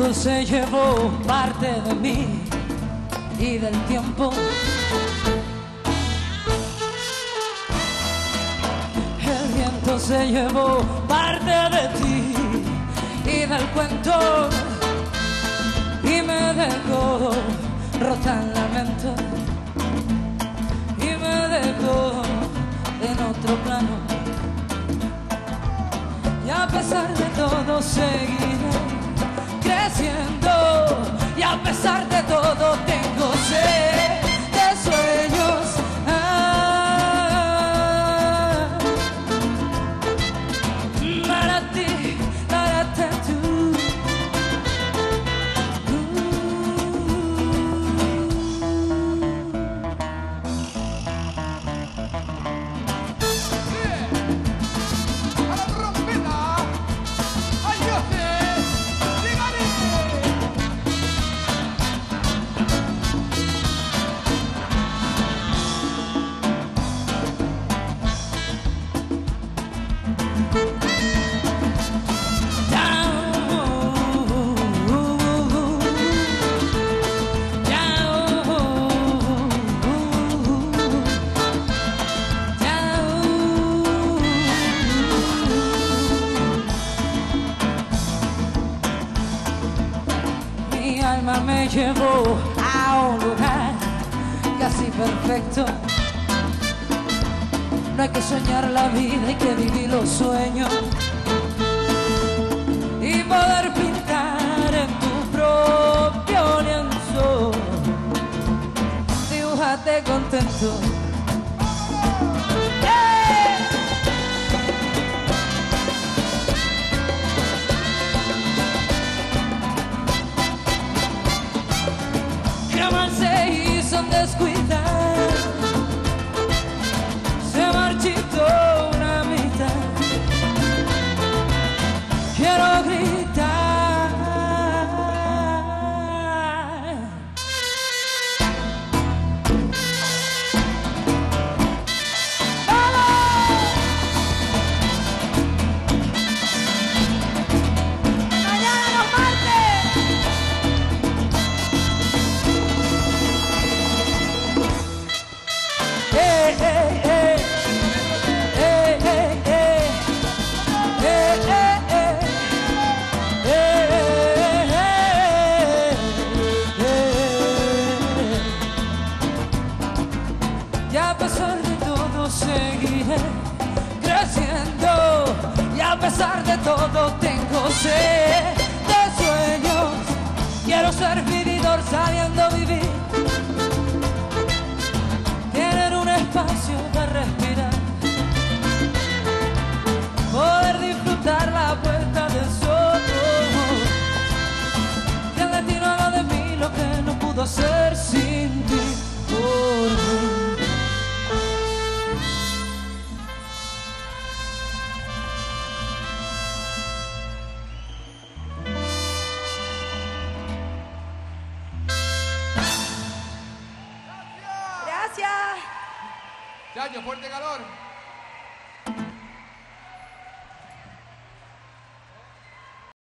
Viento se llevó parte de mí y del tiempo. El viento se llevó parte de ti y del cuento y me dejó rota en lamento y me dejó en otro plano. Y a pesar de todo seguiré y a pesar de todo tengo sed alma me llevó a un lugar casi perfecto. No hay que soñar la vida, hay que vivir los sueños y poder pintar en tu propio lienzo. Dibújate contento. Y a pesar de todo seguiré creciendo. Y a pesar de todo tengo sed Gracias. Chacho, fuerte calor.